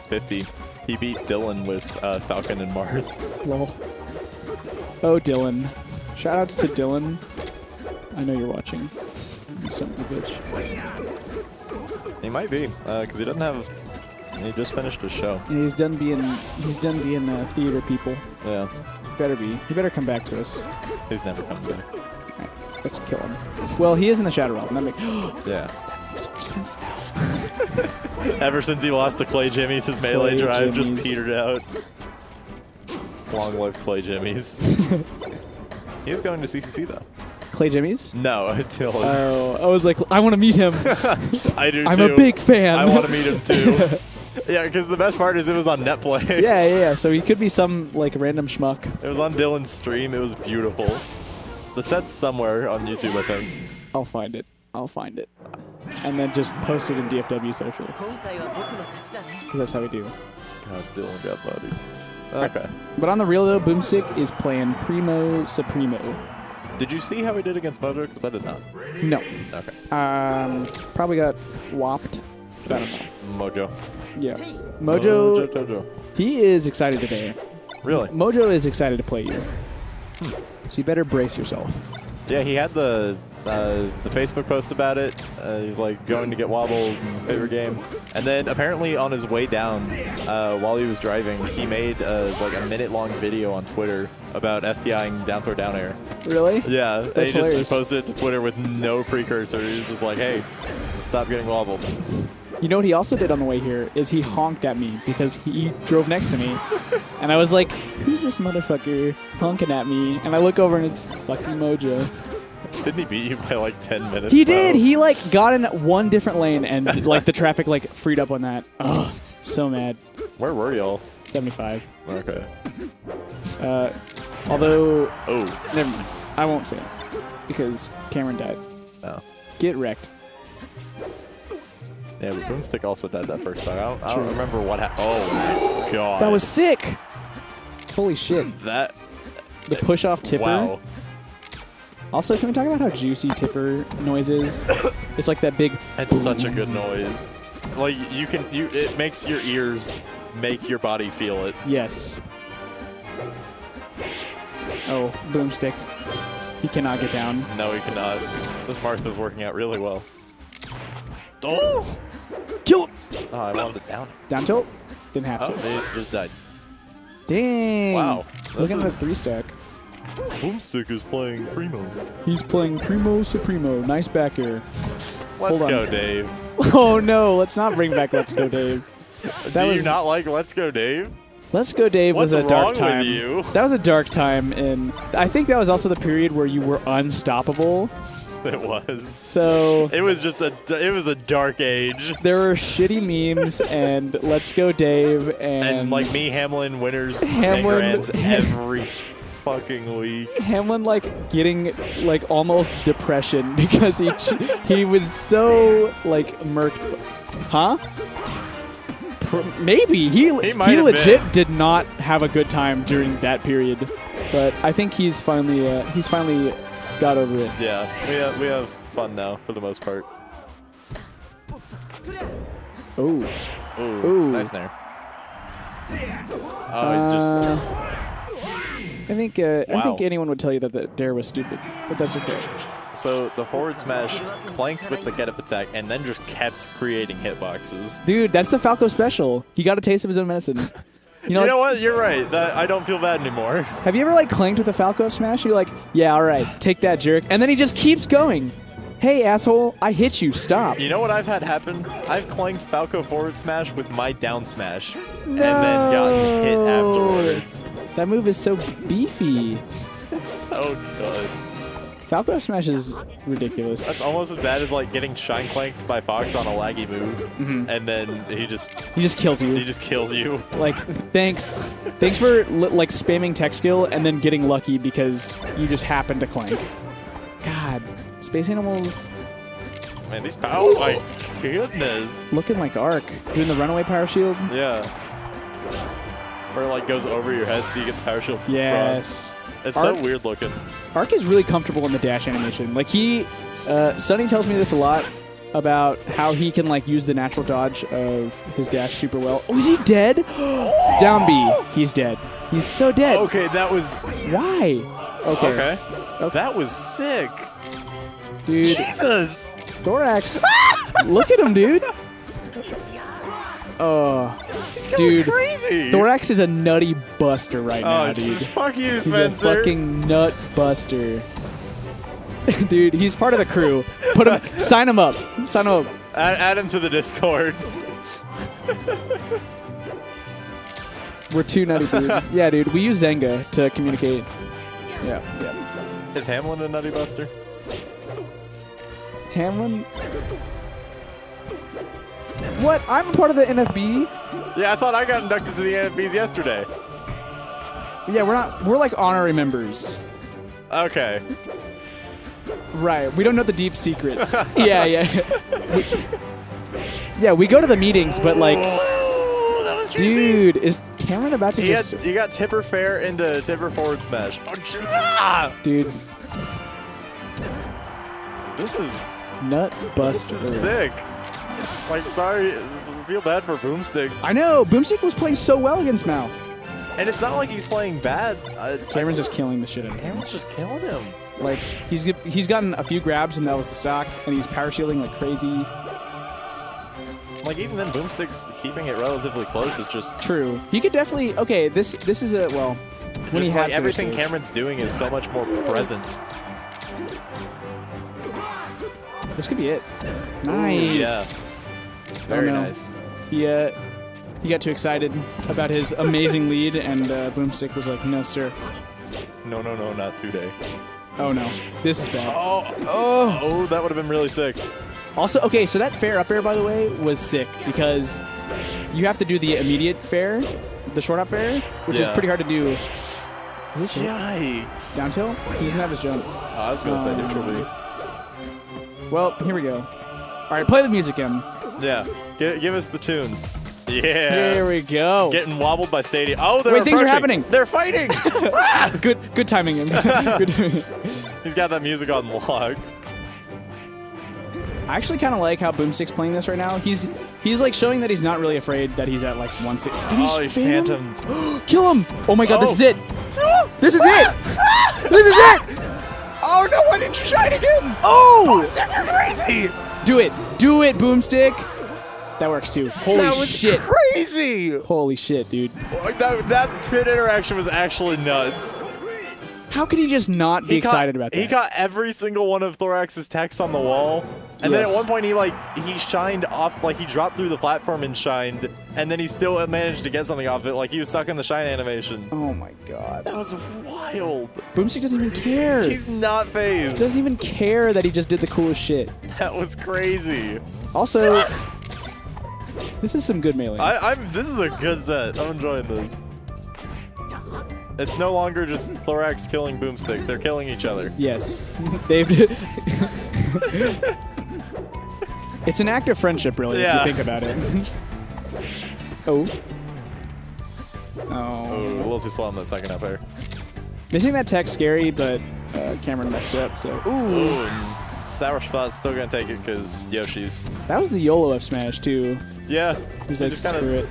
50. He beat Dylan with uh, Falcon and Marth. Lol. Oh, Dylan. Shoutouts to Dylan. I know you're watching. You son of a bitch. He might be, because he doesn't have. He just finished his show. Yeah, he's done being he's done being uh, theater people. Yeah, Better be. He better come back to us. he's never coming back. Alright, let's kill him. Well, he is in the Shadow Realm. That, make, Yeah. that makes more sense now. Ever since he lost to Clay Jimmy's, his melee Clay drive just petered out. Long live Clay Jimmy's. he was going to CCC though. Clay Jimmy's? No, until. Oh, I was like, I want to meet him. I do I'm too. a big fan. I want to meet him too. yeah, because the best part is it was on NetPlay. yeah, yeah, yeah. So he could be some like random schmuck. It was on Dylan's stream. It was beautiful. The set's somewhere on YouTube, I think. I'll find it. I'll find it and then just post it in DFW social. Because that's how we do. God, damn, got body. Okay. But on the real though, Boomstick is playing Primo Supremo. Did you see how he did against Mojo? Because I did not. No. Okay. Um, probably got whopped. Mojo. Yeah. Mojo, Mojo. Mojo. He is excited today. Really? Mojo is excited to play you. Hmm. So you better brace yourself. Yeah, he had the uh, the Facebook post about it. Uh, he was like going to get wobbled, favorite game, and then apparently on his way down, uh, while he was driving, he made uh, like a minute long video on Twitter about SDIing down throw down air. Really? Yeah, and That's he just posted it to Twitter with no precursor. He was just like, "Hey, stop getting wobbled." You know what he also did on the way here is he honked at me because he drove next to me. and I was like, who's this motherfucker honking at me? And I look over and it's fucking Mojo. Didn't he beat you by like ten minutes? He did. He like got in one different lane and like the traffic like freed up on that. Oh, so mad. Where were y'all? 75. Okay. Uh, although, Oh. never mind. I won't say it because Cameron died. Oh. Get wrecked. Yeah, but Boomstick also died that first time. I don't, I don't remember what happened. Oh my god. That was sick. Holy shit. that. The push off tipper. Wow. Also, can we talk about how juicy tipper noise is? it's like that big. It's such a good noise. Like you can, you it makes your ears make your body feel it. Yes. Oh, boomstick. He cannot get down. No, he cannot. This Martha's working out really well. Oh! Kill him. Oh, I wanted it down. Down tilt. Didn't have Oh, to. it just died. Dang. Wow. Look This at the three stack. Boomstick is playing Primo. He's playing Primo Supremo. Nice back air. Let's Hold on. go, Dave. Oh no! Let's not bring back Let's Go Dave. That Do you was not like Let's Go, Dave? Let's Go Dave was a dark wrong with time. you? That was a dark time, and I think that was also the period where you were unstoppable. It was. So It was just a. It was a dark age. there were shitty memes and Let's Go Dave and, And like me, Hamlin winners Hamlin- Hamlin every fucking week. Hamlin like getting like almost depression because he ch- he was so like murked. Huh? Pr- maybe he He he, legit been. did not have a good time during that period, but I think he's finally uh, he's finally got over it. Yeah, we have we have fun now for the most part. Oh, Ooh, Ooh. nice nair. Oh, it just Uh, I think uh, I think anyone would tell you that the dare was stupid, but that's okay. so the forward smash clanked with the get up attack and then just kept creating hitboxes. Dude, that's the Falco special. He got a taste of his own medicine. You know, You like, know what? You're right. That, I don't feel bad anymore. have you ever like clanked with a Falco smash? You're like, yeah, all right, take that, jerk, and then he just keeps going. Hey, asshole, I hit you. Stop. You know what I've had happen? I've clanked Falco forward smash with my down smash and then gotten hit afterwards. That move is so beefy. It's so good. Falco smash is ridiculous. That's almost as bad as like getting shine clanked by Fox on a laggy move, Mm-hmm. and then he just he just kills you. he just kills you. Like, thanks, thanks for li- like spamming tech skill and then getting lucky because you just happened to clank. God, space animals Man, these power. oh my goodness. looking like Arc doing the runaway power shield. Yeah. Or like goes over your head so you get the power shield from the Yes. front. It's Arc- so weird looking. Arc is really comfortable in the dash animation. Like he, uh, Sunny tells me this a lot. about how he can like use the natural dodge of his dash super well. Oh, is he dead? Down B. He's dead. He's so dead. Okay, that was Why? Okay. okay. That was sick. Dude, Jesus. Thoraxe. look at him, dude. Oh, dude. Crazy. Thoraxe is a nutty buster right oh, now, Oh, dude. fuck you, He's a fucking nut buster. dude, he's part of the crew. Put him, sign him up. Sign him up. add, add him to the Discord. We're too nutty, dude. yeah, dude. We use Zenga to communicate. Yeah, yeah. Is Hamlin a Nutty Buster? Hamlin. What? I'm a part of the NFB. Yeah, I thought I got inducted to the NFBs yesterday. Yeah, we're not. We're like honorary members. Okay. Right. We don't know the deep secrets. yeah, yeah. We, yeah, we go to the meetings, but like, Oh, that was juicy. dude, is Cameron about to He, just? had, he got Tipper Fair into Tipper Forward Smash. Oh, ah! Dude, This is nut buster. sick. Like, sorry, feel bad for Boomstick. I know. Boomstick was playing so well against Mouth. And it's not like he's playing bad. Uh, Cameron's just killing the shit out of him. Cameron's just killing him. Like he's he's gotten a few grabs and that was the stock, and he's power shielding like crazy. Like, even then, Boomstick's keeping it relatively close is just. True. He could definitely. Okay, this this is a well. When Just he like everything. Cameron's doing is so much more present. This could be it. Nice. Very no. nice. He uh, he got too excited about his amazing lead, and uh, Boomstick was like, "No, sir. No, no, no, not today. Oh no, this is bad." Oh, oh, oh, that would have been really sick. Also, okay, so that fair up air, by the way, was sick because you have to do the immediate fair, the short up fair, which is pretty hard to do. Is this? Yikes. Down tilt? He doesn't have his jump. Oh, I was gonna say Um, B. Well, here we go. All right, play the music, M. Yeah. Give, give us the tunes. Yeah. Here we go. Getting wobbled by Sadie. Oh, they're Wait, things are approaching. happening. They're fighting. good, good timing, good timing. He's got that music on lock. I actually kind of like how Boomstick's playing this right now. He's he's like showing that he's not really afraid that he's at like one. Si- Did he, Oh, he spam him? phantomed. Kill him! Oh my god, this Oh. is it! This is it! this is it! Oh no! Why didn't you shine again? Oh! You're crazy. Do it! Do it, Boomstick! That works too. Holy that was shit! crazy. Holy shit, dude! That that twin interaction was actually nuts. How could he just not be He excited caught, about that? He got every single one of Thoraxe's techs on the wall. And then at one point he like he shined off like he dropped through the platform and shined and then he still managed to get something off it like he was stuck in the shine animation. oh my god! That was wild. Boomstick doesn't even care. He's not phased. He doesn't even care that he just did the coolest shit. That was crazy. Also, this is some good melee. I, I'm this is a good set. I'm enjoying this. It's no longer just Thoraxe killing Boomstick. They're killing each other. Yes. They've. it's an act of friendship, really, Yeah. if you think about it. oh. Oh, a Oh. little too slow on that second up air. Missing that tech scary, but uh, Cameron messed up, so. Ooh. Ooh, Sour Spot's still gonna take it because Yoshi's. That was the YOLO F smash, too. Yeah. He was like, just kinda- screw it.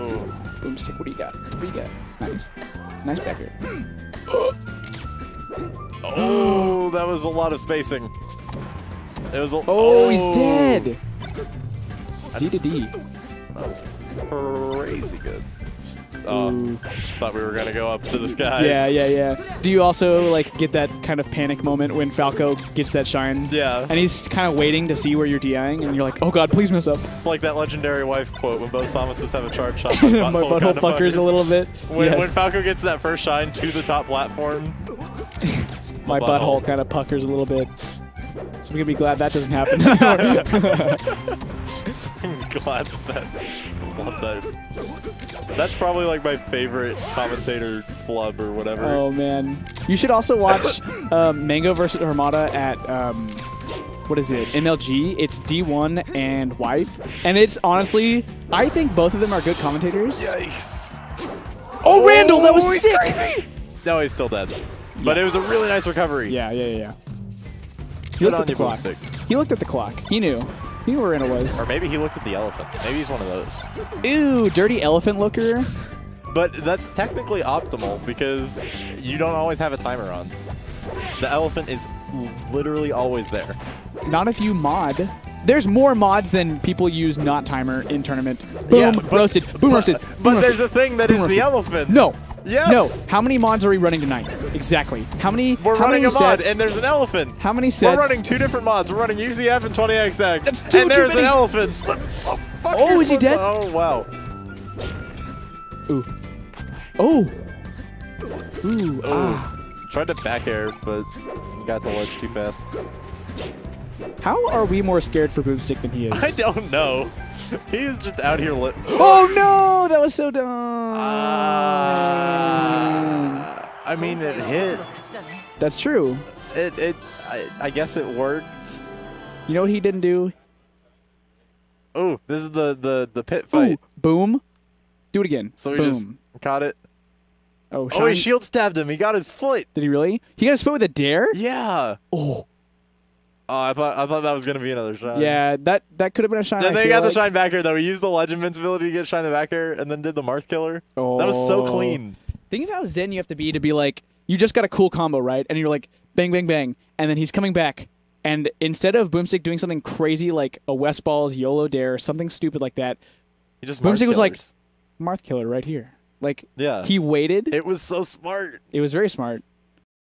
Ooh. Boomstick, what do you got? What do you got? Nice. Nice back here. Oh, that was a lot of spacing. It was. A, Oh, he's oh. dead! Z to D. That was crazy good. Oh, thought we were gonna go up to the skies. Yeah, yeah, yeah. Do you also like get that kind of panic moment when Falco gets that shine? Yeah. And he's kind of waiting to see where you're DIing, and you're like, oh god, please mess up. It's like that legendary wife quote when both Samuses have a charge shot. My My, butthole puckers a little bit. When, when. Falco gets that first shine to the top platform, My butthole. butthole kind of puckers a little bit. So gonna be glad that doesn't happen. I'm glad that. Love that. That's probably like my favorite commentator flub or whatever. oh man, you should also watch um, Mango versus Armada at um, what is it? MLG. It's D1 and Wife, and it's honestly, I think both of them are good commentators. Yikes. Oh, Randall, that was sick. crazy. No, he's still dead. But it was a really nice recovery. Yeah, yeah, yeah. Good looked at the clock. He looked at the clock. He knew. He knew where Anna was. Or maybe he looked at the elephant. Maybe he's one of those. Ooh, dirty elephant looker. But that's technically optimal because you don't always have a timer on. The elephant is literally always there. Not if you mod. There's more mods than people use not timer in tournament. Boom, Yeah, but- roasted. Boom, but- roasted. But boom, there's a thing that Boom is roasted. the elephant. No. Yes. No. How many mods are we running tonight? Exactly. How many? We're how running many a mod, sets? and there's an elephant. how many sets? We're running two different mods. We're running UCF and 20XX. That's two and too Oh, there's many. an elephant. Oh, Oh, is he dead? Oh, wow. Ooh. Oh. Ooh. Ah. Tried to back air, but got to the ledge too fast. How are we more scared for Boomstick than he is? I don't know. He is just out here lit. oh no! That was so dumb. Uh, I mean, it hit. That's true. It, it I, I guess it worked. You know what he didn't do? Oh, this is the the the pit fight. Ooh, boom. Do it again. So he boom. just caught it. Oh, Shine. oh, he shield stabbed him. He got his foot. Did he really? He got his foot with a dare? Yeah. Oh, Oh, I thought I thought that was gonna be another shine. Yeah, that that could have been a shine. Then I they feel got the shine back air though. We used the ledge invincibility to get shine the back air, and then did the Marth killer. That was so Oh. clean. Think of how zen you have to be to be like, you just got a cool combo, right? And you're like, bang, bang, bang. And then he's coming back. And instead of Boomstick doing something crazy like a Westballz YOLO Dare, something stupid like that, He just Boomstick was like. Marth Killer right here. Like, Yeah. he waited. It, It was so smart. It was very smart.